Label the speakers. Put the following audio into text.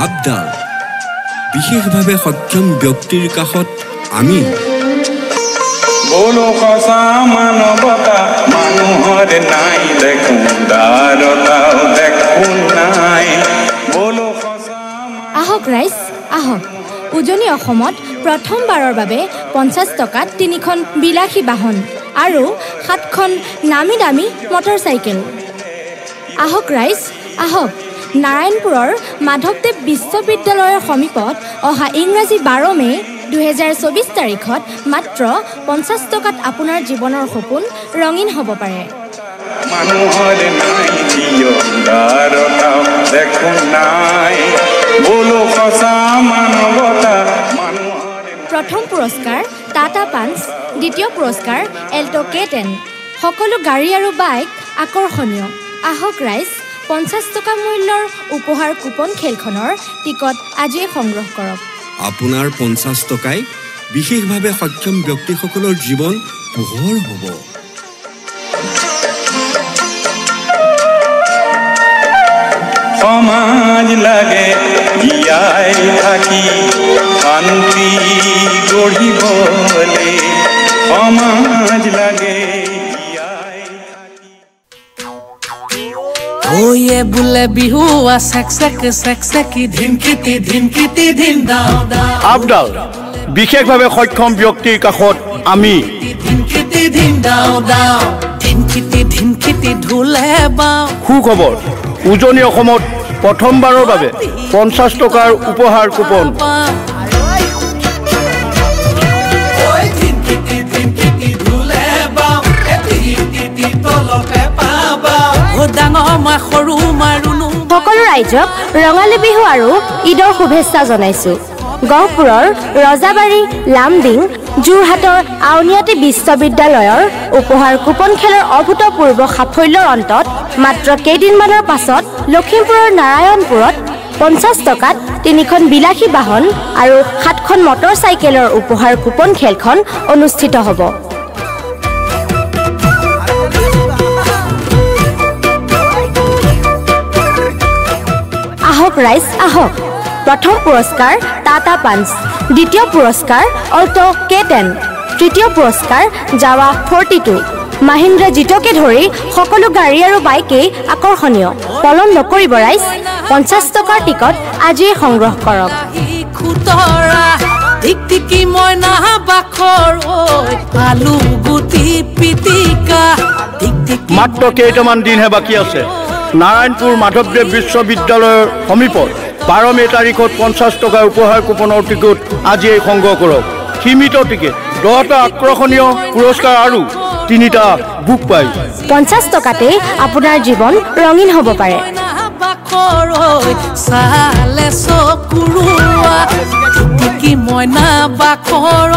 Speaker 1: আবদাল বিশেষভাৱে সক্ষম ব্যক্তিৰ কাষত আমি।
Speaker 2: বোলো সঁচা মানৱতা মানুহৰ নাই দেখোন দাৰতাও দেখোন নাই। বোলো সঁচা
Speaker 3: আহক ৰাইজ আহক। উজনি অসমত প্ৰথমবাৰৰ বাবে পঞ্চাছ টকাত তিনিখন বিলাসী বাহন আৰু সাতখন নামী দামী মটৰ চাইকেল আহক ৰাইজ আহক। নাৰায়ণপুৰৰ মাধৱদেৱ বিশ্ববিদ্যালয়ৰ সমীপত অহা ইংৰাজী বাৰ মে' দুহেজাৰ চৌবিছ তাৰিখত মাত্ৰ পঞ্চাছ টকাত আপোনাৰ জীৱনৰ সপোন ৰঙীন হ'ব পাৰে। প্ৰথম পুৰস্কাৰ টাটা পাঞ্চ দ্বিতীয় পুৰস্কাৰ এল্ট' কে টেন সকলো গাড়ী আৰু বাইক আকৰ্ষণীয়। আহক ৰাইজ। পঞ্চাছ টকা মূল্যৰ উপহাৰ কুপন খেলখনৰ টিকট আজিয়ে সংগ্ৰহ কৰক।
Speaker 1: আপোনাৰ পঞ্চাছ টকাই বিশেষভাৱে সক্ষম ব্যক্তিসকলৰ জীৱন পোহৰ হ'ব।
Speaker 2: সমাজ লাগে জীয়াই থাকি শান্তি গঢ়িবলে সমাজ লাগে।
Speaker 4: আ চেক চেক চেক চেকি ধিনকিটি ধিনকিটি ধিন দাও দাও
Speaker 5: আবদাল বিশেষভাৱে সক্ষম ব্যক্তিৰ কাষত আমি
Speaker 4: ধিনকিটি ধিন দাও দাও ধিনকিটি ধিনকিটি ঢোলে বাও
Speaker 5: সুখবৰ উজনি অসমত প্ৰথমবাৰৰ বাবে পঞ্চাছ টকাৰ উপহাৰ কুপন।
Speaker 3: ৰাইজক ৰঙালী বিহু আৰু ঈদৰ শুভেচ্ছা জনাইছোঁ। গহপুৰৰ ৰজাবাৰী লামডিং যোৰহাটৰ আউনীআটী বিশ্ববিদ্যালয়ৰ উপহাৰ কুপন খেলৰ অভূতপূৰ্ব সাফল্যৰ অন্তত মাত্ৰ কেইদিনমানৰ পাছত লখিমপুৰৰ নাৰায়ণপুৰত পঞ্চাছ টকাত তিনিখন বিলাসী বাহন আৰু সাতখন মটৰ চাইকেলৰ উপহাৰ কুপন খেলখন অনুষ্ঠিত হ'ব। আহক ৰাইজ আহক। প্ৰথম পুৰস্কাৰ টাটা পাঞ্চ। দ্বিতীয় পুৰস্কাৰ অল্ট' কে টেন। তৃতীয় পুৰস্কাৰ জাৱা ফৰ্টি টু। মাহিন্দ্ৰা জিতকে ধৰি সকলো গাড়ী আৰু বাইকেই আকৰ্ষণীয়। পলম নকৰিব ৰাইজ পঞ্চাছ টকাৰ টিকট আজিয়ে সংগ্ৰহ কৰক।
Speaker 4: খুতৰা টিকটিকি মইনা বাখৰ ঐ আলু গুটি পিটিকা টিকটিকি
Speaker 5: মাত্ৰ কেইটামান দিনহে বাকী আছে। নাৰায়ণপুৰ মাধৱদেৱ বিশ্ববিদ্যালয়ৰ সমীপত বাৰ মে' তাৰিখত পঞ্চাছ টকাৰ উপহাৰ কুপনৰ টিকট আজিয়েই সংগ্ৰহ কৰক। সীমিত টিকেট দহটা আকৰ্ষণীয় পুৰস্কাৰ আৰু তিনিটা বুক পাই।
Speaker 3: পঞ্চাছ টকাতেই আপোনাৰ জীৱন ৰঙীন হ'ব পাৰে।
Speaker 4: চালে চকুৰোৱা মইনা বাখৰ